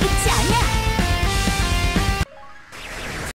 It's